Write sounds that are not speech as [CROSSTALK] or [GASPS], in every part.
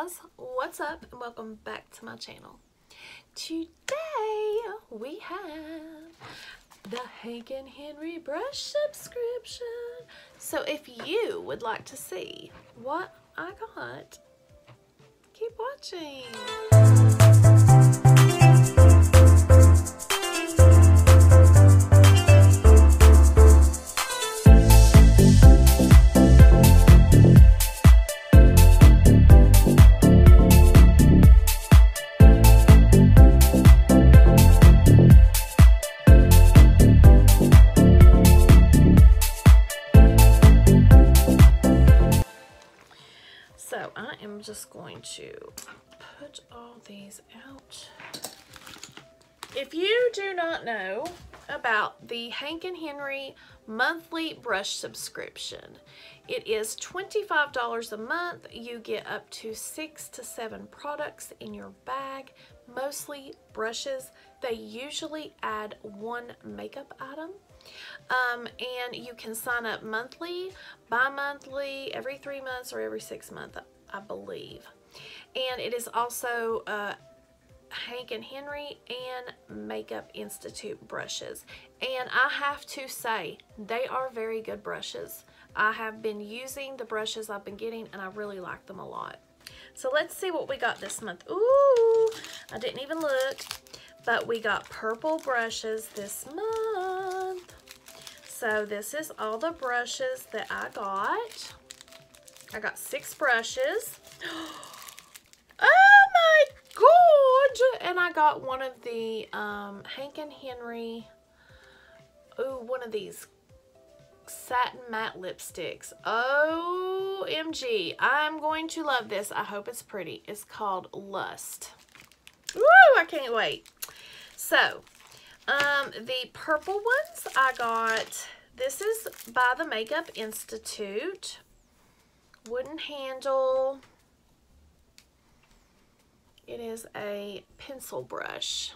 guys, what's up and welcome back to my channel. Today we have the Hank and Henery brush subscription. So if you would like to see what I got, keep watching. So I am just going to put all these out. If you do not know about the Hank and Henery monthly brush subscription, it is $25 a month. You get up to six to seven products in your bag, mostly brushes. They usually add one makeup item. Um, and you can sign up monthly, bi-monthly, every three months, or every six months, I believe. And it is also uh, Hank and Henery and Makeup Institute brushes. And I have to say, they are very good brushes. I have been using the brushes I've been getting and I really like them a lot. So let's see what we got this month. Ooh, I didn't even look, but we got purple brushes this month. So this is all the brushes that I got. I got six brushes. [GASPS] Oh my god! And I got one of the um, Hank and Henery, oh, one of these satin matte lipsticks. OMG. I'm going to love this. I hope it's pretty. It's called Lust. Woo! I can't wait. So, um, the purple ones I got, this is by the Makeup Institute. Wooden handle. It is a pencil brush.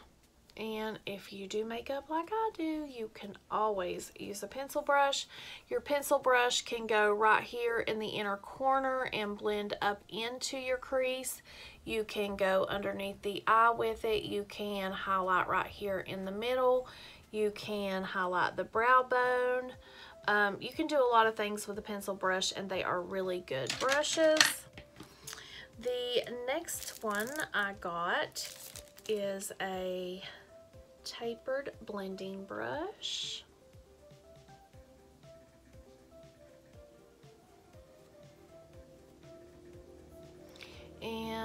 And if you do makeup like I do, you can always use a pencil brush. Your pencil brush can go right here in the inner corner and blend up into your crease. You can go underneath the eye with it. You can highlight right here in the middle. You can highlight the brow bone. Um, you can do a lot of things with a pencil brush and they are really good brushes. The next one I got is a tapered blending brush.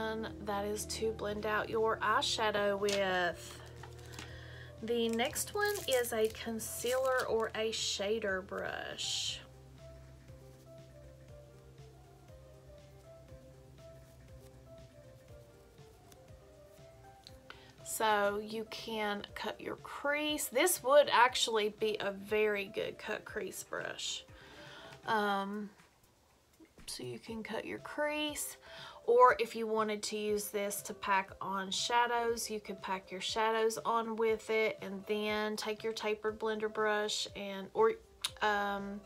And that is to blend out your eyeshadow with. The next one is a concealer or a shader brush. So you can cut your crease. This would actually be a very good cut crease brush. Um, so you can cut your crease or if you wanted to use this to pack on shadows, you could pack your shadows on with it and then take your tapered blender brush and, or um,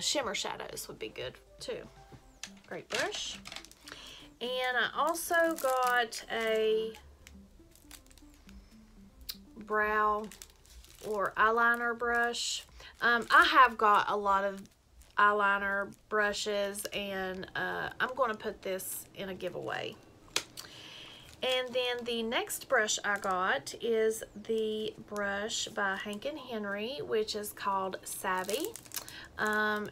shimmer shadows would be good too. Great brush. And I also got a brow or eyeliner brush. Um, I have got a lot of eyeliner brushes and uh, I'm going to put this in a giveaway. And then the next brush I got is the brush by Hank and Henery, which is called Savvy. Um,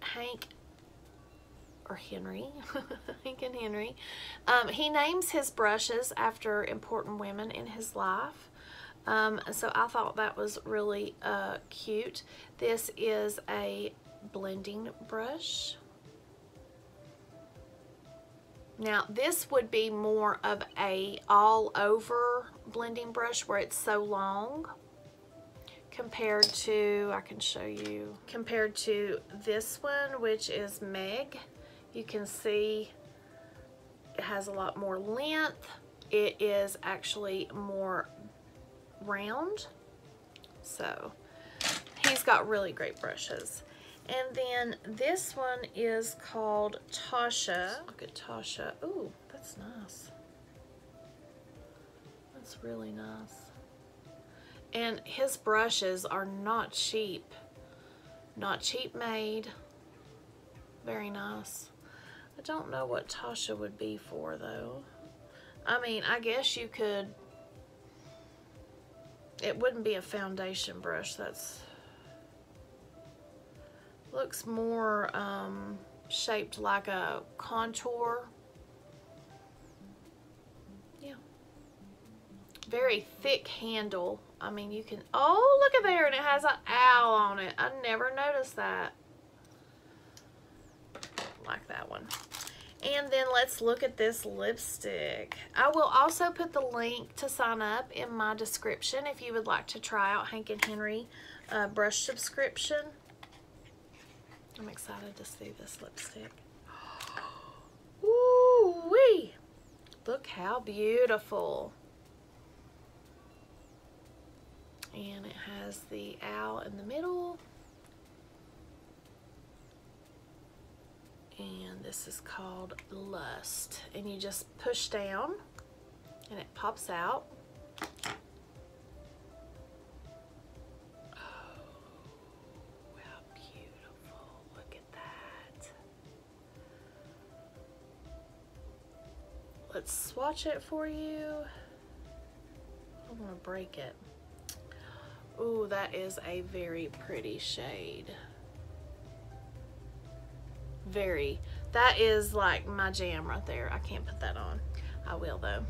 Hank or Henry, [LAUGHS] Hank and Henery, um, he names his brushes after important women in his life. Um, so I thought that was really uh, cute. This is a blending brush. Now this would be more of a all over blending brush where it's so long compared to, I can show you, compared to this one, which is Meg. You can see it has a lot more length. It is actually more round. So he's got really great brushes. And then this one is called Tasha. Look at Tasha. Ooh, that's nice. That's really nice. And his brushes are not cheap. Not cheap made. Very nice. I don't know what Tasha would be for though. I mean, I guess you could, it wouldn't be a foundation brush. That's, looks more um, shaped like a contour. Yeah. Very thick handle. I mean, you can, oh, look at there, and it has an owl on it. I never noticed that. Like that one. And then let's look at this lipstick. I will also put the link to sign up in my description if you would like to try out Hank and Henery uh, brush subscription. I'm excited to see this lipstick. [GASPS] Ooh wee! Look how beautiful. And it has the owl in the middle. And this is called Lust. And you just push down and it pops out. Oh, how beautiful. Look at that. Let's swatch it for you. I'm gonna break it. Ooh, that is a very pretty shade. Very. That is like my jam right there. I can't put that on. I will though.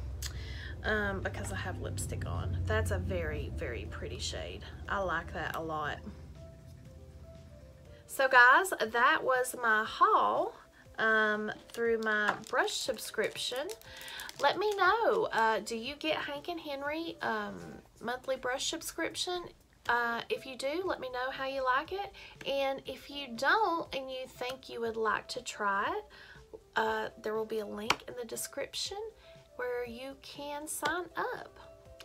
Um, because I have lipstick on. That's a very, very pretty shade. I like that a lot. So guys, that was my haul um, through my brush subscription. Let me know, uh, do you get Hank and Henery um, monthly brush subscription? Uh, if you do, let me know how you like it. And if you don't and you think you would like to try it, uh, there will be a link in the description where you can sign up.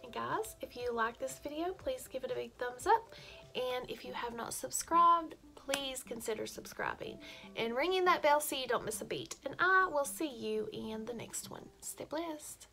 And guys, if you like this video, please give it a big thumbs up. And if you have not subscribed, please consider subscribing and ringing that bell so you don't miss a beat. And I will see you in the next one. Stay blessed.